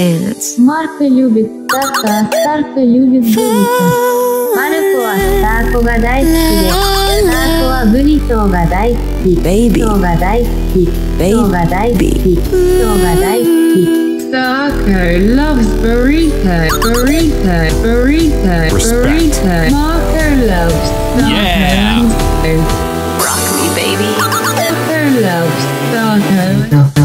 танец. Марка любит Сашка, а Сашка любит Гулита. Марко, так угадай стиле. Сашка, Гулита, угадай стиль. Бэйби. Угадай стиль. Бэйби. Угадай стиль. Угадай стиль. Starco loves burrito, burrito, burrito, Respect. burrito. Marco loves Starco. Yeah. Rock me, baby. Marco loves Starco. No.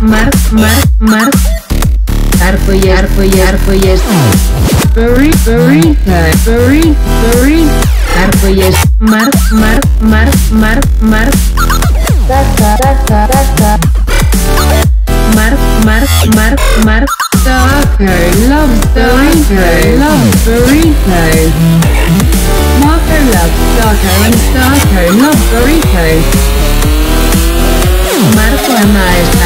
Mar, mar, mar. Arpollet, arpollet, arpollet. Very, very, very, very. Arpollet, mar, mar, mar, mar, mar. Ta, ta, ta, ta, ta, ta. Mar, mar, mar, mar. Taco, love, taco, love, burrito. Marco loves taco and taco love burrito. Marco and I.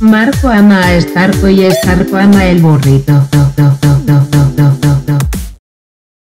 Marco ama a Starco y Starco ama el burrito.